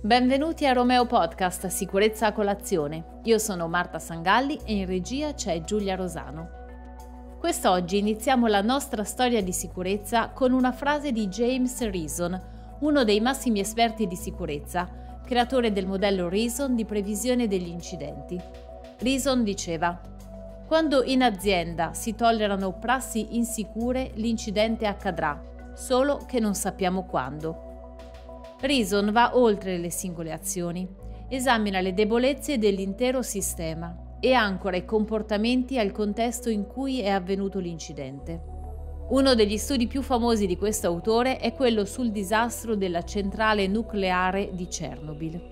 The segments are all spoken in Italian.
Benvenuti a Romeo Podcast Sicurezza a colazione. Io sono Marta Sangalli e in regia c'è Giulia Rosano. Quest'oggi iniziamo la nostra storia di sicurezza con una frase di James Reason, uno dei massimi esperti di sicurezza, creatore del modello Reason di previsione degli incidenti. Reason diceva: Quando in azienda si tollerano prassi insicure, l'incidente accadrà, solo che non sappiamo quando. Reason va oltre le singole azioni, esamina le debolezze dell'intero sistema e ancora i comportamenti al contesto in cui è avvenuto l'incidente. Uno degli studi più famosi di questo autore è quello sul disastro della centrale nucleare di Chernobyl.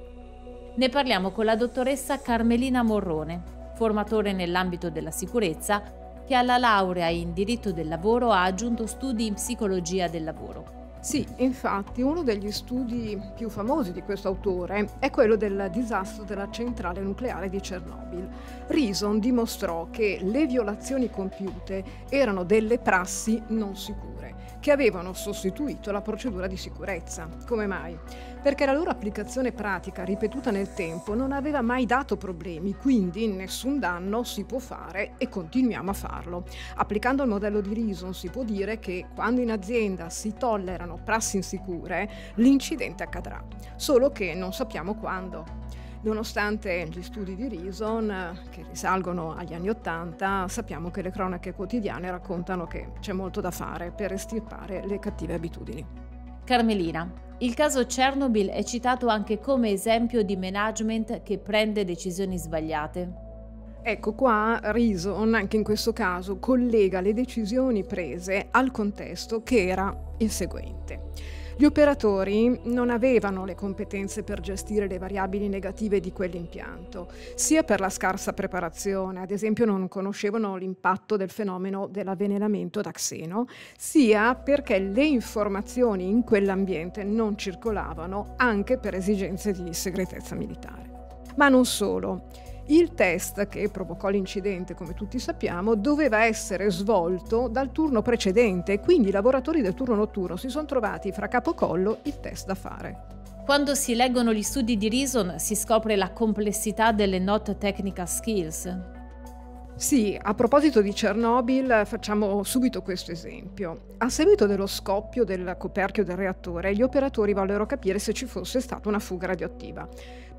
Ne parliamo con la dottoressa Carmelina Morrone, formatore nell'ambito della sicurezza, che alla laurea in diritto del lavoro ha aggiunto studi in psicologia del lavoro. Sì, infatti uno degli studi più famosi di questo autore è quello del disastro della centrale nucleare di Chernobyl. Reason dimostrò che le violazioni compiute erano delle prassi non sicure che avevano sostituito la procedura di sicurezza. Come mai? Perché la loro applicazione pratica ripetuta nel tempo non aveva mai dato problemi, quindi nessun danno si può fare e continuiamo a farlo. Applicando il modello di Reason si può dire che quando in azienda si tollerano prassi insicure, l'incidente accadrà, solo che non sappiamo quando. Nonostante gli studi di Reason, che risalgono agli anni Ottanta, sappiamo che le cronache quotidiane raccontano che c'è molto da fare per estirpare le cattive abitudini. Carmelina, il caso Chernobyl è citato anche come esempio di management che prende decisioni sbagliate. Ecco qua Reason, anche in questo caso, collega le decisioni prese al contesto che era il seguente. Gli operatori non avevano le competenze per gestire le variabili negative di quell'impianto, sia per la scarsa preparazione, ad esempio non conoscevano l'impatto del fenomeno dell'avvelenamento da xeno, sia perché le informazioni in quell'ambiente non circolavano anche per esigenze di segretezza militare. Ma non solo. Il test che provocò l'incidente, come tutti sappiamo, doveva essere svolto dal turno precedente quindi i lavoratori del turno notturno si sono trovati fra capocollo il test da fare. Quando si leggono gli studi di Reason si scopre la complessità delle not technical skills. Sì, a proposito di Chernobyl facciamo subito questo esempio. A seguito dello scoppio del coperchio del reattore, gli operatori vollero capire se ci fosse stata una fuga radioattiva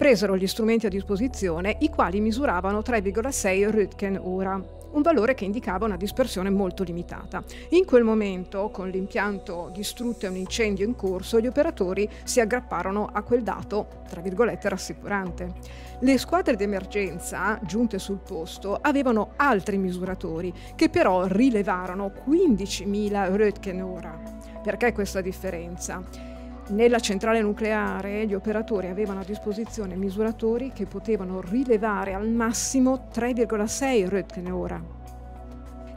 presero gli strumenti a disposizione, i quali misuravano 3,6 Röntgen ora, un valore che indicava una dispersione molto limitata. In quel momento, con l'impianto distrutto e un incendio in corso, gli operatori si aggrapparono a quel dato, tra virgolette, rassicurante. Le squadre di emergenza, giunte sul posto, avevano altri misuratori, che però rilevarono 15.000 Röntgen ora. Perché questa differenza? Nella centrale nucleare gli operatori avevano a disposizione misuratori che potevano rilevare al massimo 3,6 Röntgen ora.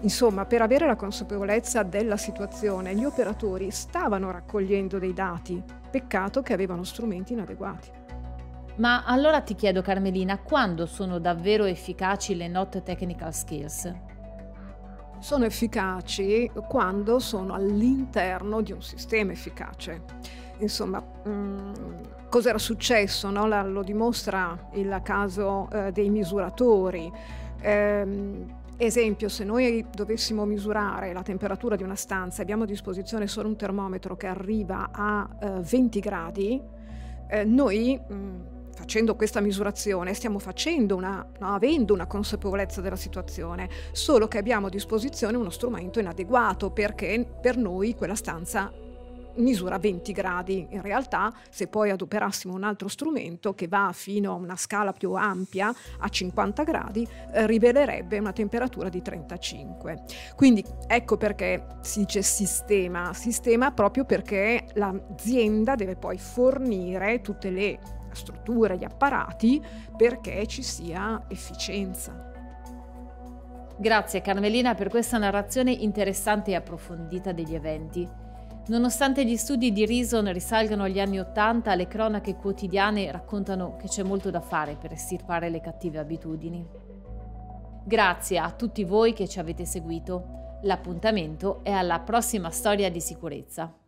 Insomma, per avere la consapevolezza della situazione, gli operatori stavano raccogliendo dei dati, peccato che avevano strumenti inadeguati. Ma allora ti chiedo Carmelina, quando sono davvero efficaci le not technical skills? Sono efficaci quando sono all'interno di un sistema efficace insomma, mh, mm, cos'era successo? No? Lo dimostra il caso eh, dei misuratori. Eh, esempio, se noi dovessimo misurare la temperatura di una stanza e abbiamo a disposizione solo un termometro che arriva a eh, 20 gradi, eh, noi mh, mm, facendo questa misurazione stiamo una, no, avendo una consapevolezza della situazione, solo che abbiamo a disposizione uno strumento inadeguato perché per noi quella stanza misura 20 gradi. In realtà, se poi adoperassimo un altro strumento che va fino a una scala più ampia, a 50 gradi, eh, rivelerebbe una temperatura di 35. Quindi ecco perché si dice sistema. Sistema proprio perché l'azienda deve poi fornire tutte le strutture, gli apparati perché ci sia efficienza. Grazie Carmelina per questa narrazione interessante e approfondita degli eventi. Nonostante gli studi di Reason risalgano agli anni Ottanta, le cronache quotidiane raccontano che c'è molto da fare per estirpare le cattive abitudini. Grazie a tutti voi che ci avete seguito. L'appuntamento è alla prossima storia di sicurezza.